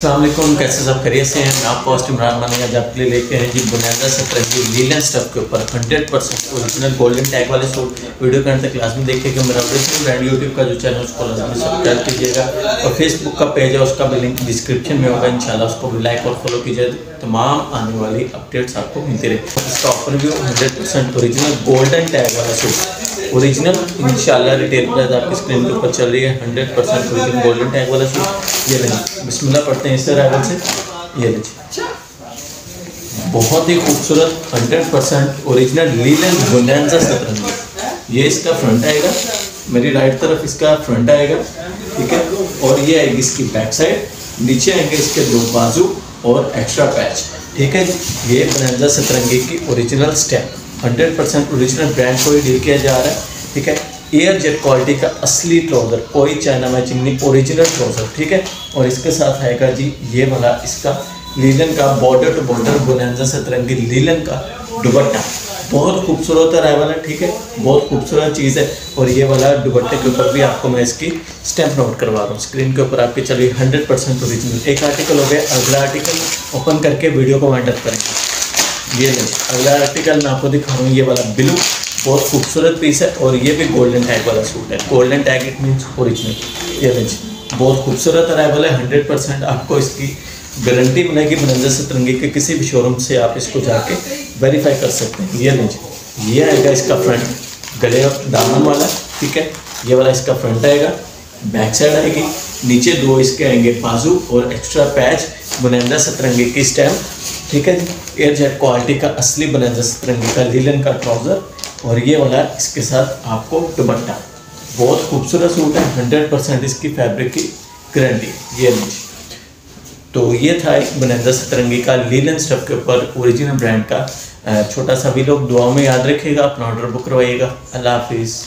अल्लाम कैसे सब खरीय से हैं? मैं आपको कॉस्ट इमरान मानी आज आपके लिए लेके हैं जी बुनियादा सत्रह जी लीलन स्टफ़ के ऊपर 100 परसेंट ओरिजिनल गोल्डन टैग वाले सूट वीडियो के अंत क्लास में देखिएगा मेरा ओरिजिनल ब्रांड यूट्यूब का जो चैनल उसको लाजमी सब्सक्राइब कीजिएगा। और फेसबुक का पेज है, उसका भी लिंक डिस्क्रिप्शन में होगा, इंशाल्लाह उसको भी लाइक और फॉलो कीजिए। तमाम आने वाली अपडेट्स आपको मिलती रहे इसका ऑफ़र भी hundred percent original golden tag वाला सूट ओरिजिनल इंशाल्लाह रिटेल प्राइस आपकी स्क्रीन के ऊपर चल रही है hundred percent original golden tag वाला सूट ये लें बिस्मिल्लाह पढ़ते हैं इससे राइवल से, ये लीजिए बहुत ही खूबसूरत हंड्रेड परसेंट ओरिजिनल लीलन बुनैंजा सतरंगी ये इसका फ्रंट आएगा, मेरी राइट तरफ़ इसका फ्रंट आएगा, ठीक है? और ये आएगी इसकी बैक साइड नीचे आएँगे इसके दो बाजू और एक्स्ट्रा पैच ठीक है ये बुनैंजा सतरंगी की original step hundred percent original brand को ही डील किया जा रहा है, ठीक है? एयर जेट क्वालिटी का असली ट्राउज़र कोई चाइना मैचिंग नहीं ओरिजिनल ट्राउज़र ठीक है? और इसके साथ आएगा जी, ये वाला इसका लीलन का बॉर्डर टू बॉर्डर बोनेंजा सतरंगी लीलन का दुबट्टा बहुत खूबसूरत है, ठीक है? बहुत खूबसूरत चीज़ है। और ये वाला दुबट्टे के ऊपर भी आपको मैं इसकी स्टैंप नोट करवा रहा हूँ। स्क्रीन के ऊपर आपके चलिए हंड्रेड परसेंट ओरिजिनल एक आर्टिकल हो गया, अगला आर्टिकल ओपन करके वीडियो को वाइंड अप करेंगे। ये लें अगला आर्टिकल मैं आपको दिखा रहा हूँ, ये वाला ब्लू बहुत खूबसूरत पीस है और ये भी गोल्डन टैग वाला सूट है। Golden tag it means original ये लें बहुत खूबसूरत अराइवल है हंड्रेड परसेंट आपको इसकी गारंटी मिलेगी मनंजर सतरंगी के किसी भी शोरूम से आप इसको जाके वेरीफाई कर सकते हैं। ये लें ये आएगा इसका फ्रंट गले दामन वाला, ठीक है? ये वाला इसका फ्रंट आएगा बैक साइड आएगी। नीचे दो इसके आएँगे बाजू और एक्स्ट्रा पैच बुनंदा सतरंगी की स्टैम्प ठीक है जी? एयर जेट क्वालिटी का असली बना सतरंगी का लीलन का ट्राउज़र और ये वाला इसके साथ आपको दुपट्टा। बहुत खूबसूरत सूट है हंड्रेड परसेंट इसकी फैब्रिक की गारंटी ये लीजिए। तो ये था एक बनंदा सतरंगी का लीलन स्टफ़ के ऊपर ओरिजिनल ब्रांड का। छोटा सा भी लोग दुआ में याद रखिएगा, अपना ऑर्डर बुक करवाइएगा। अल्लाह हाफिज़।